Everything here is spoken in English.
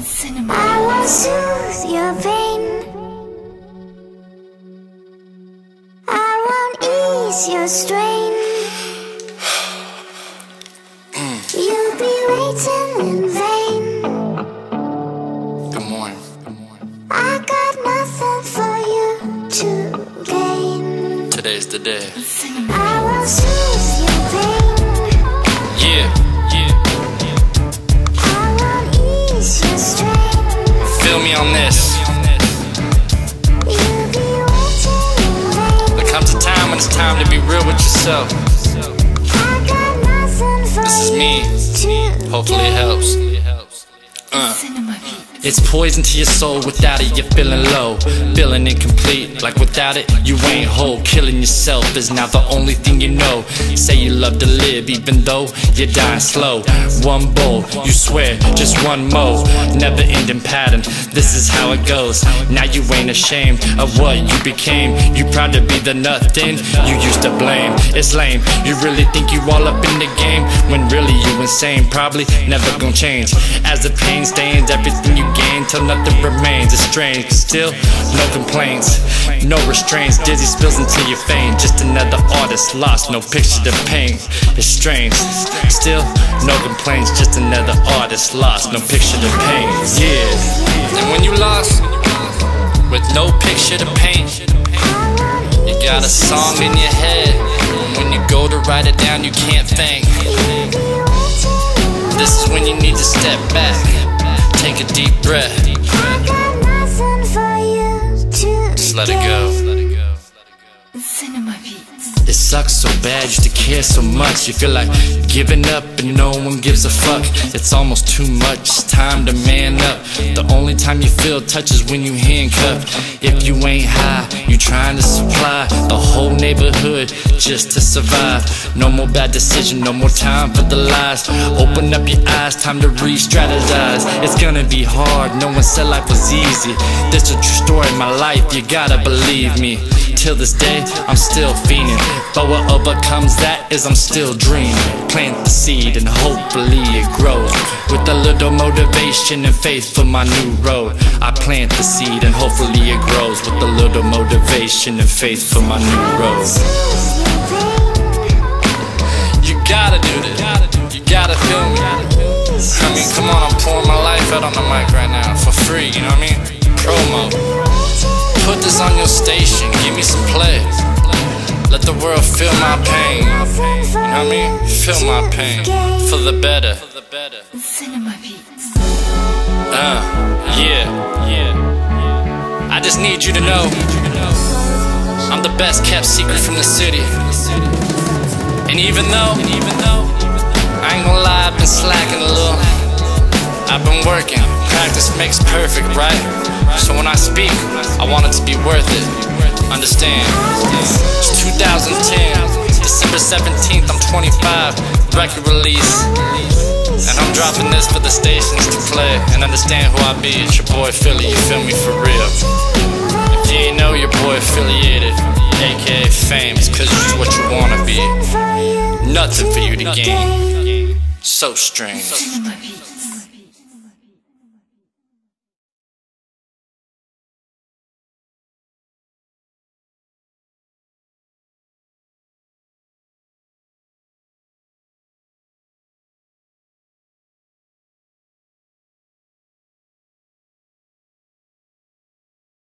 Cinema. I will soothe your pain. I won't ease your strain. You'll be waiting in vain. Good morning. Good morning. I got nothing for you to gain. Today's the day. I will soothe on this. There comes a time when it's time to be real with yourself. This is me. Hopefully it helps. Uh. It's poison to your soul. Without it, you're feeling low, feeling incomplete. Like without it, you ain't whole. Killing yourself is now the only thing you know. Say you love to live, even though you're dying slow. One bowl, you swear, just one more Never ending pattern. This is how it goes. Now you ain't ashamed of what you became. You proud to be the nothing you used to blame. It's lame. You really think you all up in the game when really you insane. Probably never gonna change. As the pain stains, everything you gain till nothing remains. It's strange, but still no complaints, no restraints. Dizzy spills into your fame. Just another artist lost, no picture to paint. It's strange, still no complaints. Just another artist lost, no picture to paint. Yeah, and when you lost with no picture to paint. You got a song in your head. When you go to write it down, you can't think. This is when you need to step back. Take a deep breath. I got nothing for you to Just let it go. Cinema beat. It sucks so bad, used to care so much. You feel like giving up and no one gives a fuck. It's almost too much, it's time to time you feel touch is when you handcuffed. If you ain't high, you trying to supply the whole neighborhood just to survive. No more bad decision, no more time for the lies. Open up your eyes, time to re-strategize. It's gonna be hard, no one said life was easy. This a true story my life, you gotta believe me. Till this day, I'm still fiending. But what overcomes that is I'm still dreaming. Plant the seed and hopefully it grows. With a little motivation and faith for my new road. I plant the seed and hopefully it grows. With a little motivation and faith for my new road. You gotta do this. You gotta feel me. I mean, come on, I'm pouring my life out on the mic right now for free, you know what I mean? Feel my pain for the better. Cinema beat. Uh, yeah, yeah. I just need you to know I'm the best kept secret from the city. And even though, even though I ain't gonna lie, I've been slacking a little. I've been working. Practice makes perfect, right? So when I speak, I want it to be worth it. Understand? It's 2010, December 17th, I'm 25. Record release. And I'm dropping this for the stations to play and understand who I be. It's your boy Phillie, you feel me for real. If you ain't know your boy affiliated, aka famous, cause it's what you wanna be. Nothing for you to gain. So strange.